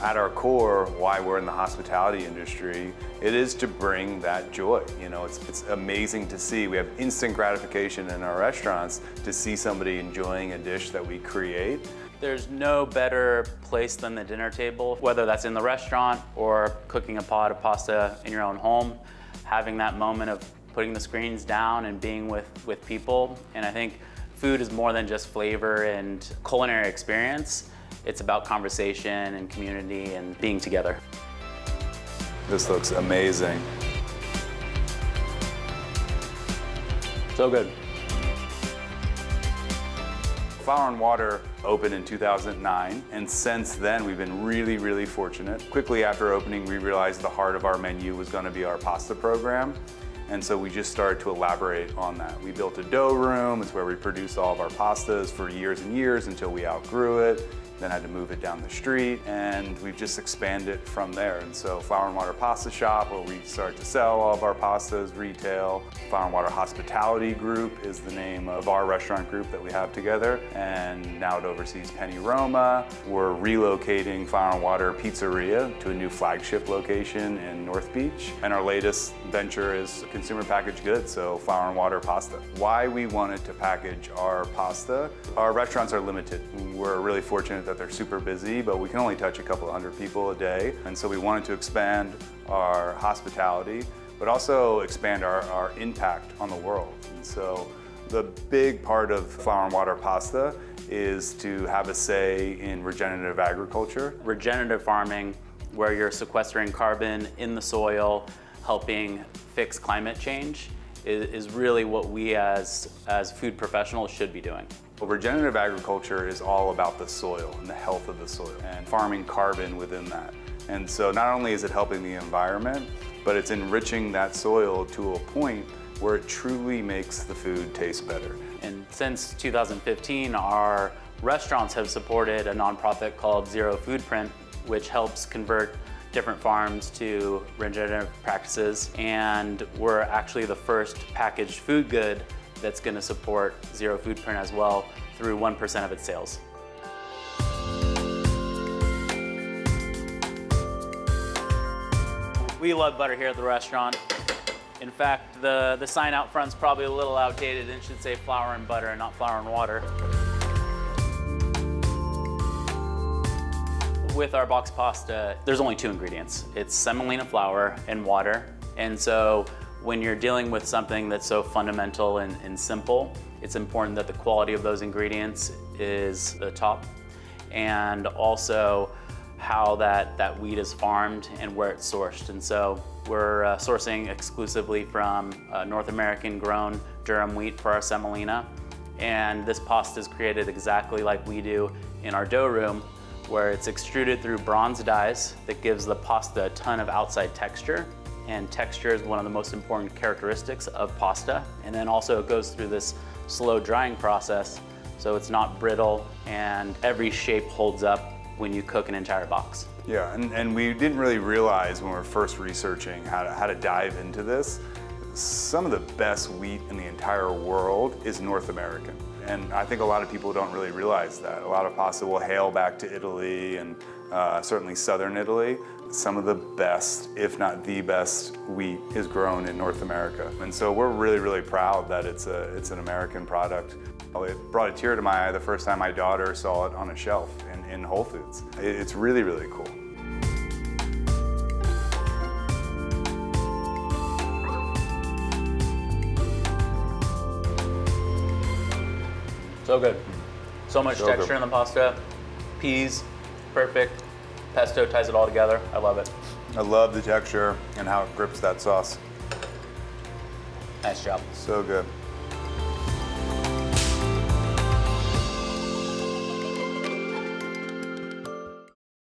at our core, why we're in the hospitality industry, it is to bring that joy. You know, it's, it's amazing to see. We have instant gratification in our restaurants to see somebody enjoying a dish that we create. There's no better place than the dinner table, whether that's in the restaurant or cooking a pot of pasta in your own home, having that moment of putting the screens down and being with, with people. And I think food is more than just flavor and culinary experience. It's about conversation and community and being together. This looks amazing. So good. Flour and Water opened in 2009, and since then we've been really, really fortunate. Quickly after opening, we realized the heart of our menu was going to be our pasta program. And so we just started to elaborate on that. We built a dough room. It's where we produce all of our pastas for years and years until we outgrew it then had to move it down the street, and we've just expanded from there. And so Flour and Water Pasta Shop, where we start to sell all of our pastas, retail. Flour and Water Hospitality Group is the name of our restaurant group that we have together, and now it oversees Penny Roma. We're relocating Flour and Water Pizzeria to a new flagship location in North Beach, and our latest venture is consumer packaged goods, so Flour and Water Pasta. Why we wanted to package our pasta, our restaurants are limited. We're really fortunate that they're super busy, but we can only touch a couple hundred people a day. And so we wanted to expand our hospitality, but also expand our, our impact on the world. And so the big part of flour and water pasta is to have a say in regenerative agriculture. Regenerative farming, where you're sequestering carbon in the soil, helping fix climate change, is, is really what we as, as food professionals should be doing. Well, regenerative agriculture is all about the soil and the health of the soil and farming carbon within that. And so not only is it helping the environment, but it's enriching that soil to a point where it truly makes the food taste better. And since 2015, our restaurants have supported a nonprofit called Zero Foodprint, which helps convert different farms to regenerative practices. And we're actually the first packaged food good that's going to support Zero Foodprint as well through 1% of its sales. We love butter here at the restaurant. In fact, the, the sign out front is probably a little outdated and should say flour and butter and not flour and water. With our box pasta, there's only two ingredients. It's semolina flour and water. And so when you're dealing with something that's so fundamental and, and simple, it's important that the quality of those ingredients is the top and also how that, that wheat is farmed and where it's sourced. And so we're uh, sourcing exclusively from uh, North American grown durum wheat for our semolina. And this pasta is created exactly like we do in our dough room, where it's extruded through bronze dies that gives the pasta a ton of outside texture and texture is one of the most important characteristics of pasta. And then also it goes through this slow drying process so it's not brittle and every shape holds up when you cook an entire box. Yeah, and, and we didn't really realize when we were first researching how to, how to dive into this, some of the best wheat in the entire world is North American. And I think a lot of people don't really realize that. A lot of pasta will hail back to Italy and uh, certainly southern Italy. Some of the best, if not the best, wheat is grown in North America. And so we're really, really proud that it's, a, it's an American product. It brought a tear to my eye the first time my daughter saw it on a shelf in, in Whole Foods. It's really, really cool. So good. So much So texture good. in the pasta. Peas, perfect. Pesto ties it all together. I love it. I love the texture and how it grips that sauce. Nice job. So good.